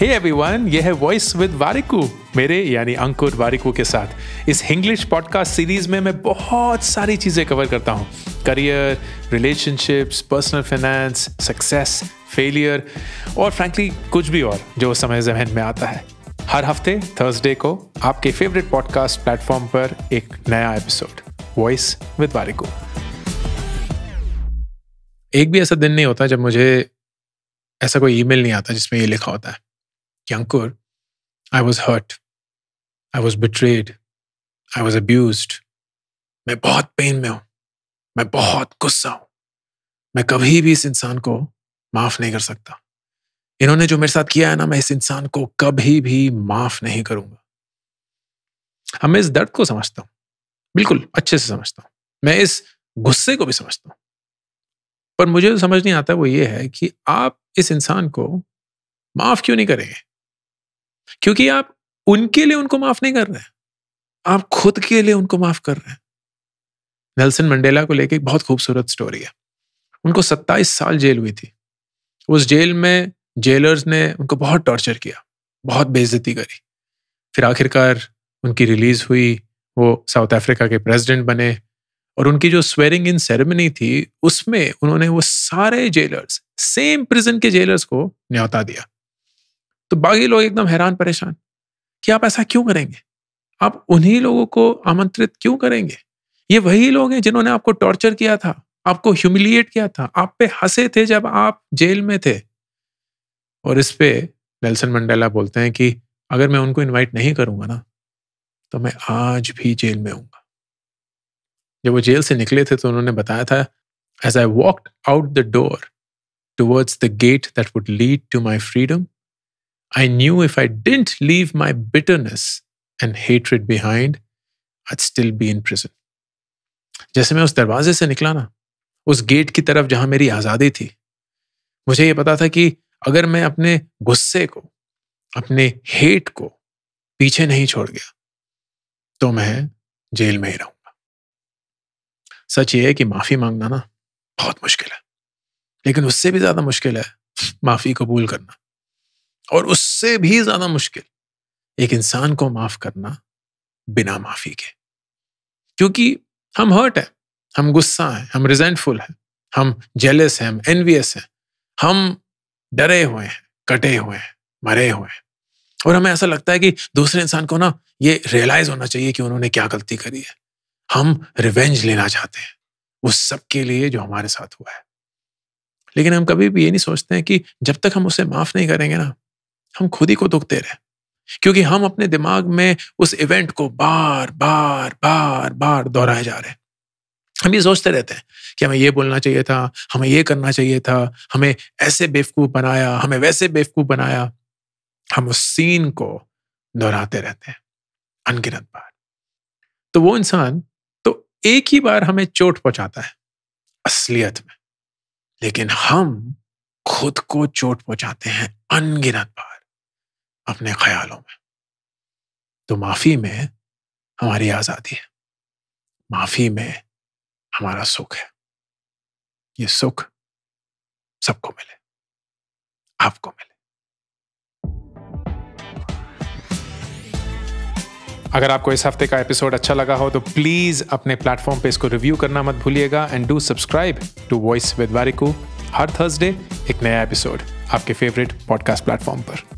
Hey everyone ये है voice with Warikoo मेरे यानी अंकुर वारिकू के साथ। इस हिंग्लिश पॉडकास्ट सीरीज़ में मैं बहुत सारी चीज़ें कवर करता हूँ। Career relationships personal finance success failure और फ्रैंकली कुछ भी और जो समय जहन में आता है। हर हफ़्ते थर्सडे को आपके फेवरेट पॉडकास्ट प्लेटफॉर्म पर एक नया एपिसोड वॉइस विद वारिकू एक भी ऐसा दिन नहीं होता जब मुझे ऐसा कोई ईमेल नहीं आता जिसमें ये लिखा होता है। Ankur I was hurt I was betrayed I was abuse मैं बहुत पेन में हूँ। मैं बहुत गुस्सा हूँ। मैं कभी भी इस इंसान को माफ़ नहीं कर सकता। इन्होंने जो मेरे साथ किया है ना, मैं इस इंसान को कभी भी माफ़ नहीं करूँगा। अब मैं इस दर्द को समझता हूँ। बिल्कुल अच्छे से समझता हूँ। मैं इस गुस्से को भी समझता हूँ। पर मुझे जो समझ नहीं आता वो ये है कि आप इस इंसान को माफ़ क्यों नहीं करेंगे? क्योंकि आप उनके लिए उनको माफ़ नहीं कर रहे हैं। आप खुद के लिए उनको माफ़ कर रहे हैं। नेल्सन मंडेला को लेके एक बहुत खूबसूरत स्टोरी है। उनको 27 साल जेल हुई थी। उस जेल में जेलर्स ने उनको बहुत टॉर्चर किया, बहुत बेइज्जती करी। फिर आखिरकार उनकी रिलीज़ हुई, वो साउथ अफ्रीका के प्रेसिडेंट बने और उनकी जो स्वेरिंग इन सेरेमनी थी, उसमें उन्होंने वो सारे जेलर्स सेम प्रिजन के जेलर्स को न्यौता दिया। तो बाकी लोग एकदम हैरान परेशान, कि आप ऐसा क्यों करेंगे? आप उन्हीं लोगों को आमंत्रित क्यों करेंगे? ये वही लोग हैं जिन्होंने आपको टॉर्चर किया था, आपको ह्यूमिलिएट किया था, आप पे हंसे थे जब आप जेल में थे। और इस पे नेल्सन मंडेला बोलते हैं कि अगर मैं उनको इनवाइट नहीं करूँगा ना तो मैं आज भी जेल में हूँगा। जब वो जेल से निकले थे तो उन्होंने बताया था as I walked out the door towards the gate that would lead to my freedom I knew if I didn't leave my bitterness and hatred behind I still be in prison जैसे मैं उस दरवाजे से निकला ना, उस gate की तरफ़ जहाँ मेरी आज़ादी थी, मुझे ये पता था कि अगर मैं अपने गुस्से को, अपने हेट को पीछे नहीं छोड़ गया तो मैं जेल में ही रहूँगा। सच ये है कि माफ़ी मांगना ना बहुत मुश्किल है, लेकिन उससे भी ज़्यादा मुश्किल है माफ़ी कबूल करना। और उससे भी ज़्यादा मुश्किल। एक इंसान को माफ़ करना बिना माफ़ी के। क्योंकि हम हर्ट है, हम गुस्सा हैं, हम रिजेंटफुल हैं, हम जेलस हैं, हम एनवियस हैं, हम डरे हुए हैं, कटे हुए हैं, मरे हुए हैं। और हमें ऐसा लगता है कि दूसरे इंसान को ना ये रियलाइज़ होना चाहिए कि उन्होंने क्या गलती करी है। हम रिवेंज लेना चाहते हैं, उस सब के लिए जो हमारे साथ हुआ है। लेकिन हम कभी भी ये नहीं सोचते हैं कि जब तक हम उसे माफ़ नहीं करेंगे ना हम खुद ही को दुखते रहे हैं। क्योंकि हम अपने दिमाग में उस इवेंट को बार बार बार बार दोहराए जा रहे हैं। हम ये सोचते रहते हैं कि हमें ये बोलना चाहिए था, हमें ये करना चाहिए था, हमें ऐसे बेवकूफ़ बनाया, हमें वैसे बेवकूफ़ बनाया। हम उस सीन को दोहराते रहते हैं, अनगिनत बार। तो वो इंसान तो एक ही बार हमें चोट पहुंचाता है, असलियत में। लेकिन हम खुद को चोट पहुंचाते हैं अनगिनत बार। अपने ख्यालों में। तो माफ़ी में हमारी आज़ादी है। माफ़ी में हमारा सुख है। ये सुख सबको मिले। आपको मिले। अगर आपको इस हफ़्ते का एपिसोड अच्छा लगा हो तो प्लीज़ अपने प्लेटफॉर्म पे इसको रिव्यू करना मत भूलिएगा and do subscribe to voice with Warikoo her Thursday एक नया एपिसोड आपके फेवरेट पॉडकास्ट प्लेटफॉर्म पर।